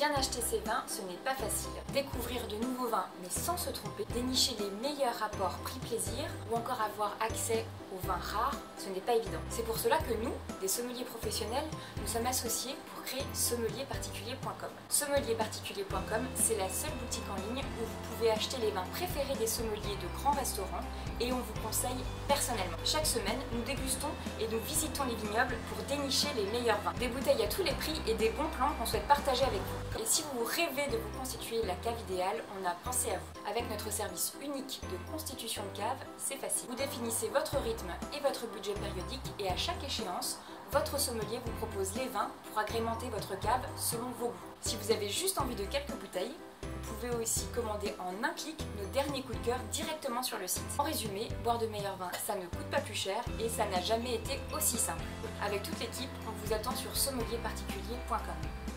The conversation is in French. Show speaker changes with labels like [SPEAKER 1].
[SPEAKER 1] Bien acheter ses vins, ce n'est pas facile. Découvrir de nouveaux vins, mais sans se tromper, dénicher les meilleurs rapports prix-plaisir ou encore avoir accès aux vins rares, ce n'est pas évident. C'est pour cela que nous, des sommeliers professionnels, nous sommes associés pour créer sommelierparticulier.com. Sommelierparticulier.com, c'est la seule boutique en ligne où vous pouvez acheter les vins préférés des sommeliers de grands restaurants et on vous conseille personnellement. Chaque semaine, nous dégustons et nous visitons les vignobles pour dénicher les meilleurs vins. Des bouteilles à tous les prix et des bons plans qu'on souhaite partager avec vous. Et si vous rêvez de vous constituer la cave idéale, on a pensé à vous. Avec notre service unique de constitution de cave, c'est facile. Vous définissez votre rythme et votre budget périodique et à chaque échéance, votre sommelier vous propose les vins pour agrémenter votre cave selon vos goûts. Si vous avez juste envie de quelques bouteilles, vous pouvez aussi commander en un clic nos derniers coups de cœur directement sur le site. En résumé, boire de meilleurs vins, ça ne coûte pas plus cher et ça n'a jamais été aussi simple. Avec toute l'équipe, on vous attend sur sommelierparticulier.com.